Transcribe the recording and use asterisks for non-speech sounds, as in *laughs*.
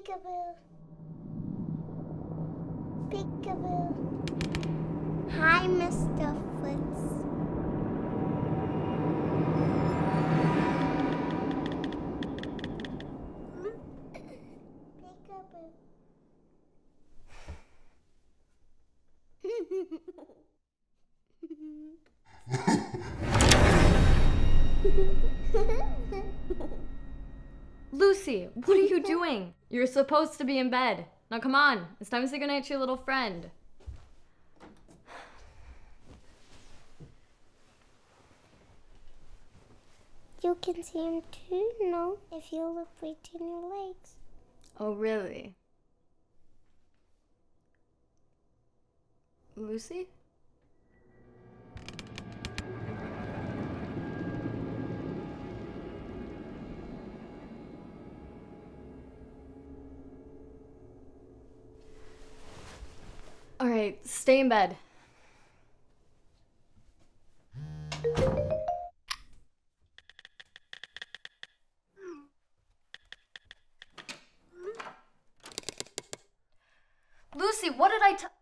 Peekaboo. Peekaboo. Hi, Mr. Fritz. Peekaboo. *laughs* *laughs* Lucy, what are you *laughs* doing? You're supposed to be in bed. Now come on, it's time to say goodnight to your little friend. You can see him too, no? If you look between your legs. Oh, really? Lucy? Right, stay in bed. Lucy, what did I tell?